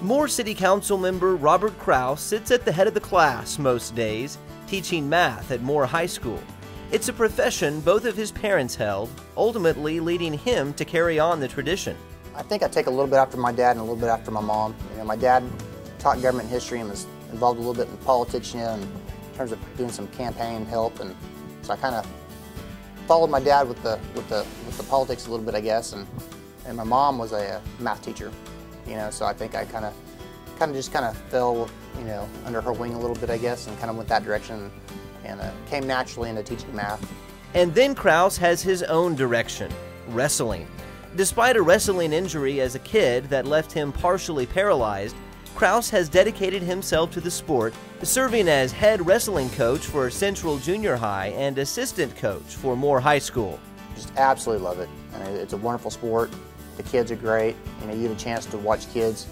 Moore City Council member Robert Krows sits at the head of the class most days, teaching math at Moore High School. It's a profession both of his parents held, ultimately leading him to carry on the tradition. I think I take a little bit after my dad and a little bit after my mom. You know, my dad taught government history and was involved a little bit in politics, you know, in terms of doing some campaign help, and so I kind of followed my dad with the with the with the politics a little bit, I guess, and and my mom was a, math teacher, you know, so I think I kind of kind of just kind of fell, you know, under her wing a little bit, I guess, and kind of went that direction, and uh, came naturally into teaching math. And then Krows has his own direction, wrestling. Despite a wrestling injury as a kid that left him partially paralyzed, Krows has dedicated himself to the sport, serving as head wrestling coach for Central Junior High and assistant coach for Moore High School. Just absolutely love it. I mean, it's a wonderful sport. The kids are great. You know, you get a chance to watch kids,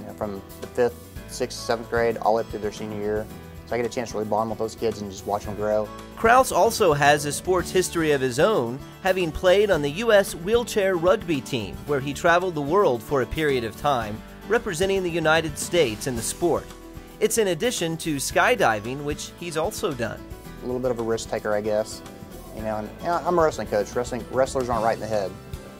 you know, from the fifth, sixth, seventh grade all up to their senior year. So I get a chance to really bond with those kids and just watch them grow. Krows also has a sports history of his own, having played on the U.S. wheelchair rugby team, where he traveled the world for a period of time, representing the United States in the sport. It's in addition to skydiving, which he's also done. A little bit of a risk taker, I guess. You know, and, I'm a wrestling coach. Wrestling wrestlers aren't right in the head.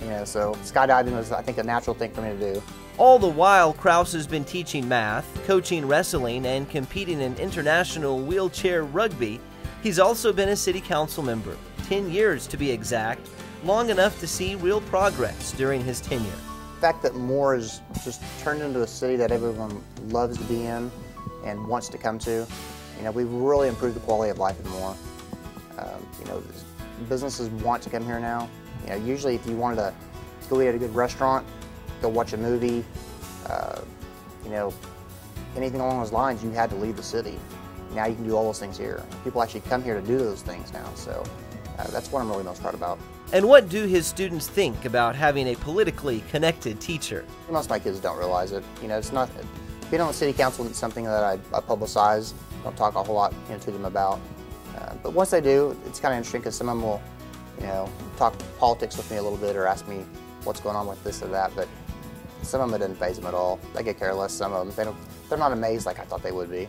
You know, so skydiving was, I think, a natural thing for me to do. All the while, Krows has been teaching math, coaching wrestling, and competing in international wheelchair rugby. He's also been a city council member, 10 years to be exact, long enough to see real progress during his tenure. The fact that Moore has just turned into a city that everyone loves to be in and wants to come to, you know, we've really improved the quality of life in Moore. Um, you know, businesses want to come here now. You know, usually if you wanted to go eat at a good restaurant, go watch a movie, uh, you know, anything along those lines, you had to leave the city. Now you can do all those things here. People actually come here to do those things now, so uh, that's what I'm really most proud about. And what do his students think about having a politically connected teacher? Most of my kids don't realize it. You know, it's not, being on the city council isn't something that I, I publicize, don't talk a whole lot you know, to them about. Uh, but once they do, it's kind of interesting because some of them will, you know, talk politics with me a little bit or ask me what's going on with this or that. But some of them it didn't faze them at all. They get careless. Some of them they don't. They're not amazed like I thought they would be.